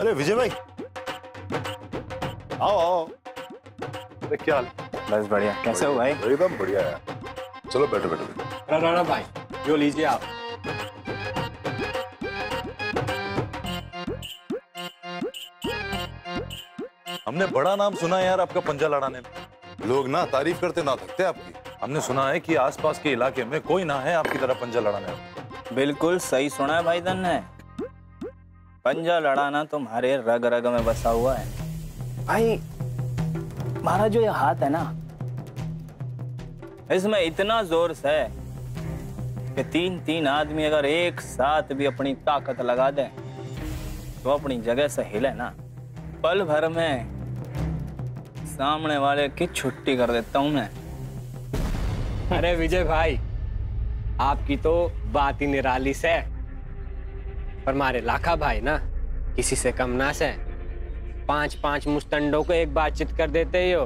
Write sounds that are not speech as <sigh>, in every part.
अरे विजय भाई। आओ आओ। अरे क्या हाल? बस बढ़िया। कैसे हो भाई? एकदम बढ़िया है चलो बैठो बैठो बैठो। राणा भाई जो लीजिए आप। हमने बड़ा नाम सुना है यार आपका पंजा लड़ाने में। लोग ना तारीफ़ करते ना थकते आपकी। हमने सुना है कि आसपास के इलाके में कोई ना है आपकी तरह पंजा लड़ाने में बिल्कुल सही सुना है भाई धन ने पंजा लड़ाना तुम्हारे रग रग में बसा हुआ है। भाई हमारा जो ये हाथ है ना, इसमें इतना ज़ोर है कि तीन तीन आदमी अगर एक साथ भी अपनी ताकत लगा दें तो अपनी जगह से हिले ना। पल भर में सामने वाले की छुट्टी कर देता हूँ मैं। अरे विजय भाई, आपकी तो बात ही निराली से पर मारे लाखा भाई ना, किसी से कम ना से पाँच पाँच मुस्तंडों को एक बातचीत कर देते ही हो।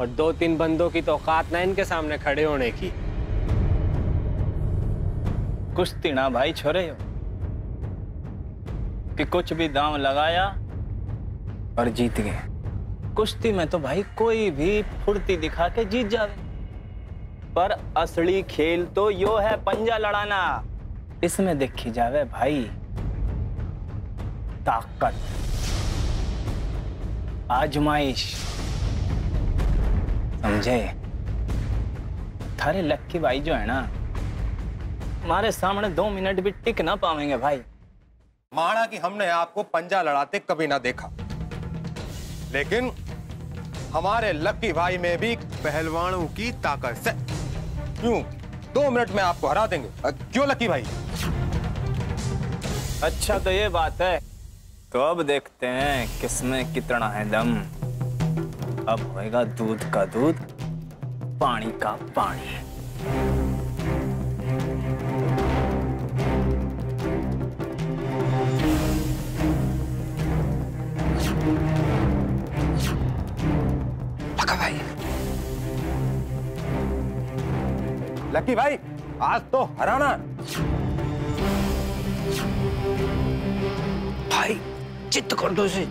और दो तीन बंदों की तो औकात ना इनके सामने खड़े होने की। कुश्ती ना भाई छोरे हो? कि कुछ भी दांव लगाया और जीत गए? कुश्ती में तो भाई कोई भी फुर्ती दिखा के जीत जावे। पर असली खेल तो यो है पंजा लड़ाना। इसमें देखी जावे भाई। ताकत। आजमाइश। समझे? थारे लक्की भाई जो है ना हमारे सामने दो मिनट भी टिक ना पाएँगे भाई। माना कि हमने आपको पंजा लड़ाते कभी ना देखा। लेकिन हमारे लक्की भाई में भी पहलवानों की ताकत से। क्यों? दो मिनट में आपको हरा देंगे। क्यों लकी भाई? अच्छा तो ये बात है। तो अब देखते हैं किसमें कितना है दम। अब होएगा दूध का दूध, पानी का पानी। लक्की भाई आज तो हराना। भाई चित्त कर दो इसे।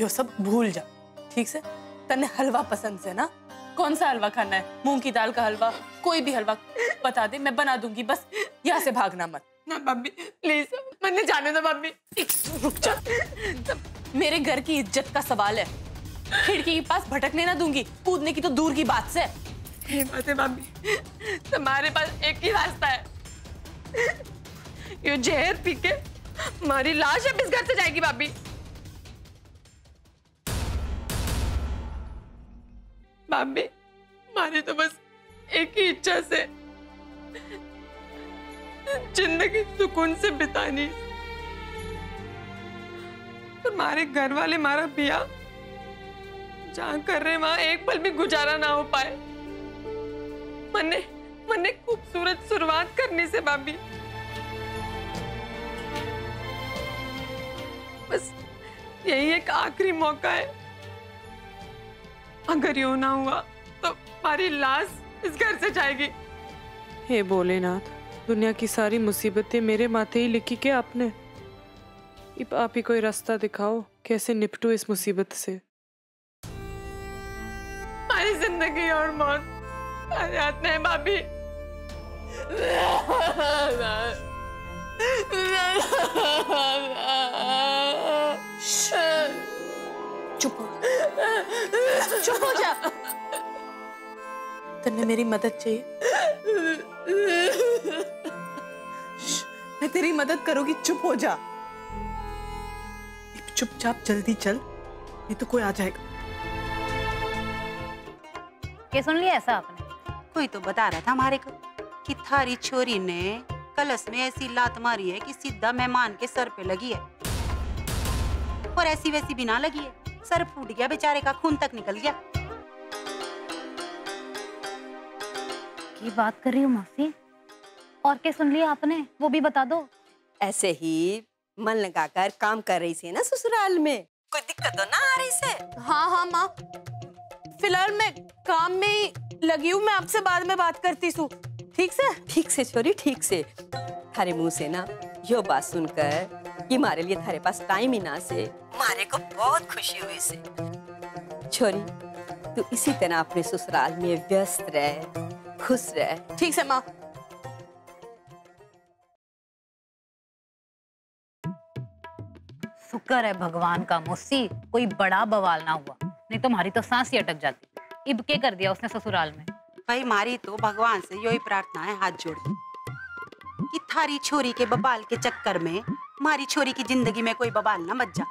यो सब भूल जा। ठीक से? तने हलवा पसंद से ना? कौन सा हलवा खाना है? मूंग की दाल का हलवा? कोई भी हलवा बता दे मैं बना दूँगी बस यहाँ से भागना मत। ना मम्मी प्लीज़ मैंने जाने दो मम्मी। रुक जा। मेरे घर की इज़्ज़त का सवाल है। खिड़की के पास भटकने ना दूँगी कूदने की तो दूर की बात से। बात है मम्मी तुम्हारे पास एक ही रास्ता है। ये जहर पी के हमारी लाश अब इस घर से जाएगी भाभी बाबे मारे तो बस एक ही इच्छा से ज़िंदगी सुकून से बितानी। मारे घर वाले, मारा पिया जहाँ कर रहे वहाँ एक पल भी गुजारा ना हो पाए। मने मने खूबसूरत शुरुआत करने से भाभी। बस यही एक आखिरी मौका है। अगर यूँ ना हुआ तो हमारी लाश इस घर से जाएगी। हे भोलेनाथ दुनिया की सारी मुसीबतें मेरे माथे ही लिखी के आपने? अब आप ही कोई रास्ता दिखाओ कैसे निपटू इस मुसीबत से? हमारी ज़िंदगी और मौत में है भाभी। <laughs> चुप हो जा। तन्ने मेरी मदद चाहिए। मैं तेरी मदद करूँगी चुप हो जा। चुपचाप जल्दी चल नहीं तो कोई आ जाएगा। ये सुन लिया ऐसा आपने? कोई तो बता रहा था हमारे को कि थारी छोरी ने कलश में ऐसी लात मारी है कि सीधा मेहमान के सर पे लगी है। और ऐसी वैसी भी ना लगी है। सर फूट गया बेचारे का खून तक निकल गया। की बात कर रही हूँ मासी? और क्या सुन लिया आपने? वो भी बता दो। ऐसे ही मन लगाकर काम कर रही थी ना ससुराल में। कोई दिक्कत तो ना आ रही से? हाँ हाँ माँ। फ़िलहाल मैं काम में ही लगी हूँ मैं आपसे बाद में बात करती हूँ। ठीक से? ठीक से छोरी ठीक से। थारे मुँह से ना यो बात सुनकर कि हमारे लिए थारे पास टाइम ही ना से मारे को बहुत खुशी हुई से। छोरी तू इसी तरह अपने ससुराल में व्यस्त रह खुश रह। ठीक से माँ? शुक्र है भगवान का मुस्सी कोई बड़ा बवाल ना हुआ नहीं तो हमारी तो सांस ही अटक जाती। इब के कर दिया उसने ससुराल में। भाई मारी तो भगवान से यही प्रार्थना है हाथ जोड़ के। कि थारी छोरी के बबाल के चक्कर में मारी छोरी की ज़िंदगी में कोई बबाल ना मच जा।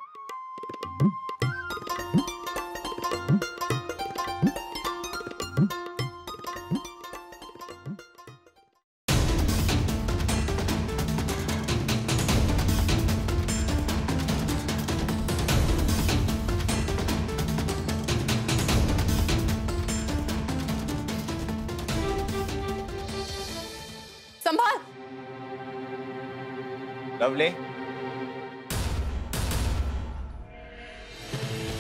संभाल। लवली।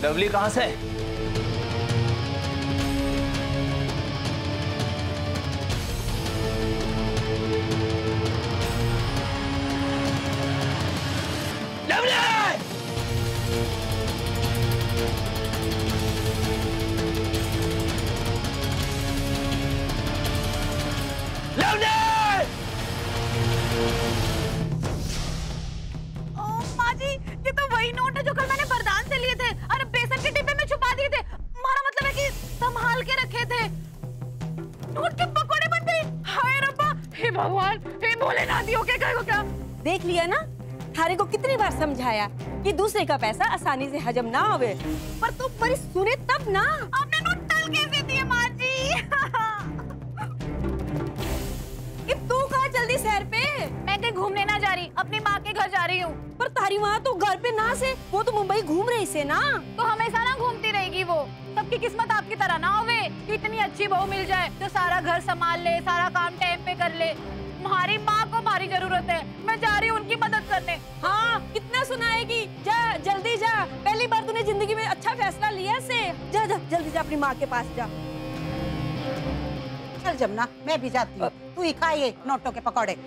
लवली कहाँ से? माँ ये तो वही नोट है जो कल मैंने भगवान हे भोलेनाथ यो के करो क्या देख लिया ना? थारे को कितनी बार समझाया कि दूसरे का पैसा आसानी से हजम ना होवे पर तुम परी सुने तब ना। आपने नो टल कैसे दिए माँ जी? <laughs> कि तू कहा जल्दी शहर पे घूमने ना जा रही अपनी माँ के घर जा रही हूँ। पर तारी वहाँ तो घर पे ना से वो तो मुंबई घूम रही से ना। तो हमेशा ना घूमती रहेगी वो। सबकी किस्मत आपकी तरह ना होवे कि इतनी अच्छी बहू मिल जाए जो सारा घर संभाल ले सारा काम टाइम पे कर ले। हमारी माँ को हमारी ज़रूरत है। मैं जा रही हूँ उनकी मदद करने। हाँ कितना सुनाएगी। जा जल्दी जा। पहली बार तूने ज़िंदगी में अच्छा फैसला लिया से। जा जा जल्दी जा अपनी माँ के पास जा। चल जमुना मैं भी जाती हूँ। तू ही खाइए नोटों के पकौड़े।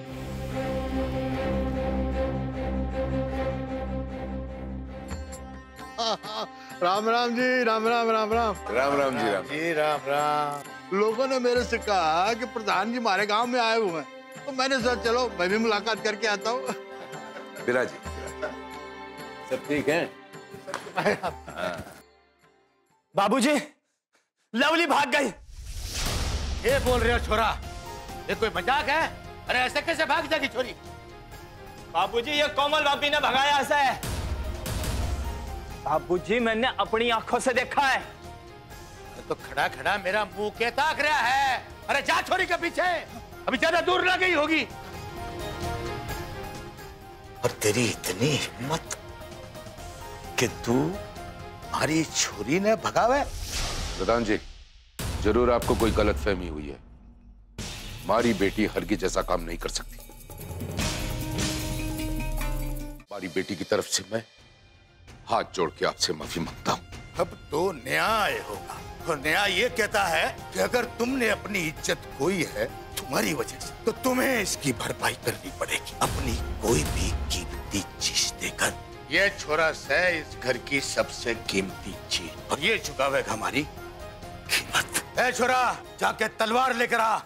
<laughs> राम राम जी राम राम राम राम। राम राम जी राम। जी राम राम। लोगों ने मेरे से कहा कि प्रधान जी हमारे गाँव में आए हुए हैं। तो मैंने सोचा चलो मैं भी मुलाकात करके आता हूँ। बिरा जी सब ठीक है। बाबूजी लवली भाग गई। ये बोल रहे हो छोरा ये कोई मज़ाक है? अरे ऐसे कैसे भाग जाएगी छोरी? बाबूजी ये कोमल भाभी ने भगाया ऐसे बाबूजी मैंने अपनी आँखों से देखा है। तो खड़ा खड़ा मेरा मुँह के ताक रहा है। अरे जा छोरी के पीछे। अभी ज़्यादा दूर ना गई होगी। और तेरी इतनी हिम्मत कि तू हमारी छोरी ने भगावे? प्रधान जी ज़रूर आपको कोई गलत फहमी हुई है। हमारी बेटी हरगी जैसा काम नहीं कर सकती। हमारी बेटी की तरफ़ से मैं हाथ जोड़ के आपसे माफ़ी माँगता हूँ। अब तो न्याय होगा। और न्याय ये कहता है कि अगर तुमने अपनी इज़्ज़त खोई है तुम्हारी वजह से तो तुम्हें इसकी भरपाई करनी पड़ेगी। अपनी कोई भी कीमती चीज़ देकर। ये छोरा से इस घर की सबसे कीमती चीज़। और ये चुकावेगा हमारी कीमत। ए छोरा जाके तलवार लेकर आ।